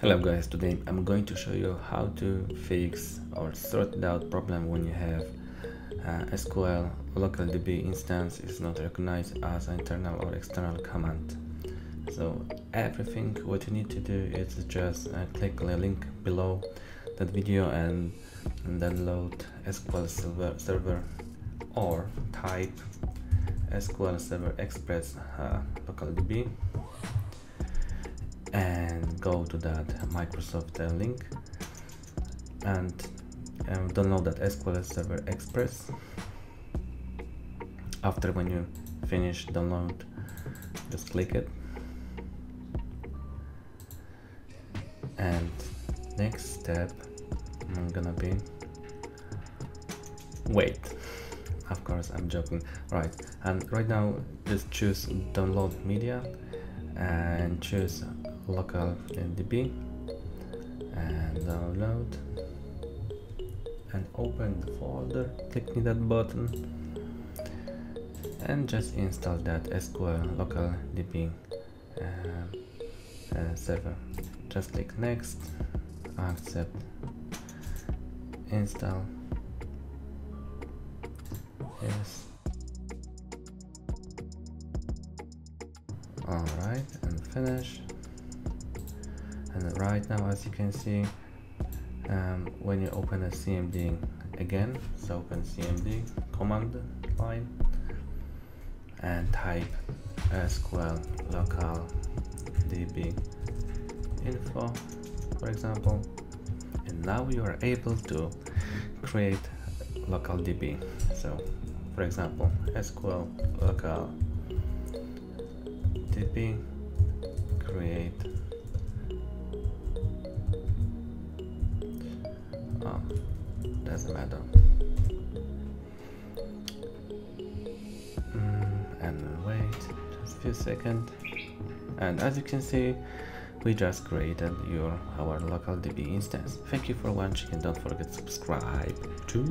Hello guys, today I'm going to show you how to fix or sort out problem when you have uh, SQL local DB instance is not recognized as an internal or external command. So everything what you need to do is just uh, click the link below that video and, download SQL server, server or type SQL Server Express uh, local DB and go to that Microsoft uh, link and um, download that SQL Server Express. After when you finish download, just click it. And next step, I'm gonna be wait. Of course, I'm joking. Right, and right now just choose download media and choose local DB and download and open the folder. Clicking that button and just install that SQL local DB uh, uh, server. Just click next accept install. Yes. Alright and finish and right now as you can see. Um, when you open a CMD again so open CMD command line and type SQL local DB info for example. And now you are able to create local DB so for example SQL local DB create doesn't matter mm, and wait just a few seconds and as you can see we just created your our local DB instance thank you for watching and don't forget to subscribe Cheers.